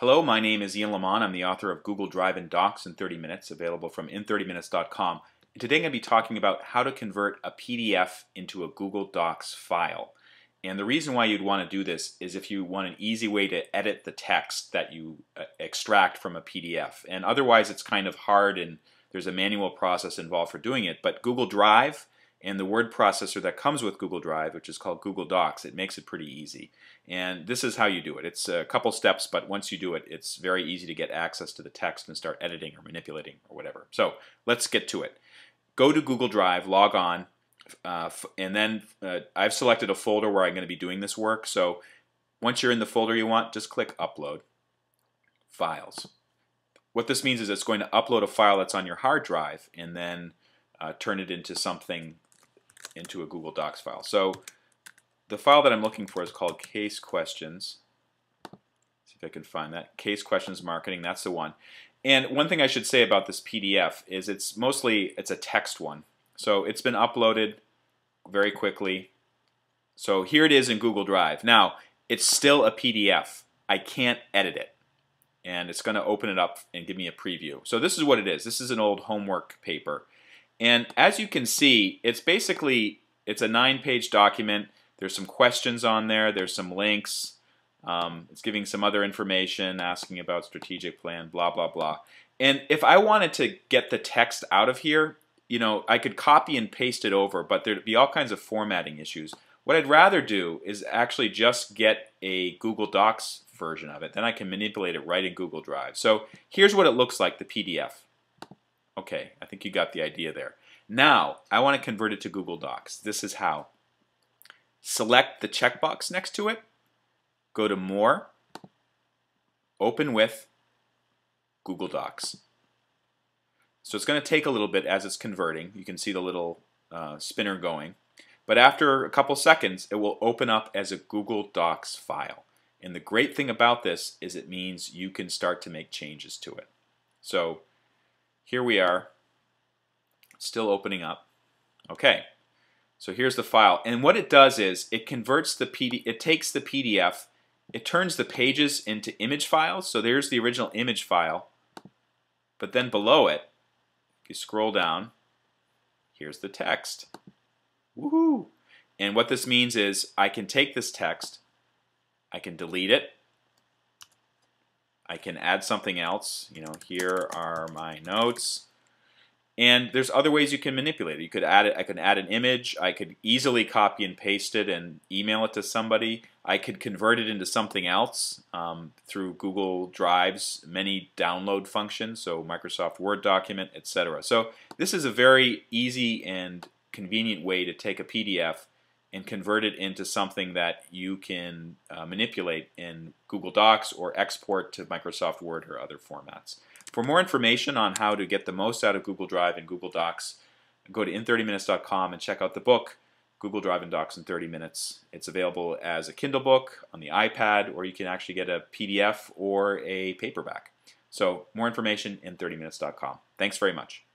Hello, my name is Ian Lamont. I'm the author of Google Drive and Docs in 30 Minutes, available from in30minutes.com. And today I'm going to be talking about how to convert a PDF into a Google Docs file. And the reason why you'd want to do this is if you want an easy way to edit the text that you uh, extract from a PDF. And otherwise it's kind of hard and there's a manual process involved for doing it. But Google Drive and the word processor that comes with Google Drive, which is called Google Docs, it makes it pretty easy. And this is how you do it. It's a couple steps, but once you do it, it's very easy to get access to the text and start editing or manipulating or whatever. So let's get to it. Go to Google Drive, log on, uh, and then uh, I've selected a folder where I'm going to be doing this work. So once you're in the folder you want, just click Upload, Files. What this means is it's going to upload a file that's on your hard drive and then uh, turn it into something into a Google Docs file. So the file that I'm looking for is called case questions. See if I can find that. Case questions marketing, that's the one. And one thing I should say about this PDF is it's mostly, it's a text one. So it's been uploaded very quickly. So here it is in Google Drive. Now, it's still a PDF. I can't edit it. And it's going to open it up and give me a preview. So this is what it is. This is an old homework paper. And as you can see, it's basically, it's a nine-page document. There's some questions on there. There's some links. Um, it's giving some other information, asking about strategic plan, blah, blah, blah. And if I wanted to get the text out of here, you know, I could copy and paste it over, but there'd be all kinds of formatting issues. What I'd rather do is actually just get a Google Docs version of it. Then I can manipulate it right in Google Drive. So here's what it looks like, the PDF. Okay, I think you got the idea there. Now, I want to convert it to Google Docs. This is how. Select the checkbox next to it, go to More, Open with Google Docs. So it's going to take a little bit as it's converting. You can see the little uh, spinner going. But after a couple seconds, it will open up as a Google Docs file. And the great thing about this is it means you can start to make changes to it. So here we are, still opening up. Okay, so here's the file. And what it does is it converts the PD, it takes the PDF, it turns the pages into image files. So there's the original image file. But then below it, if you scroll down, here's the text. Woohoo! And what this means is I can take this text, I can delete it, I can add something else. You know, here are my notes. And there's other ways you can manipulate it. You could add it. I could add an image. I could easily copy and paste it and email it to somebody. I could convert it into something else um, through Google Drive's many download functions, so Microsoft Word document, etc. So this is a very easy and convenient way to take a PDF and convert it into something that you can uh, manipulate in Google Docs or export to Microsoft Word or other formats. For more information on how to get the most out of Google Drive and Google Docs, go to in30minutes.com and check out the book, Google Drive and Docs in 30 Minutes. It's available as a Kindle book on the iPad, or you can actually get a PDF or a paperback. So more information in 30minutes.com. Thanks very much.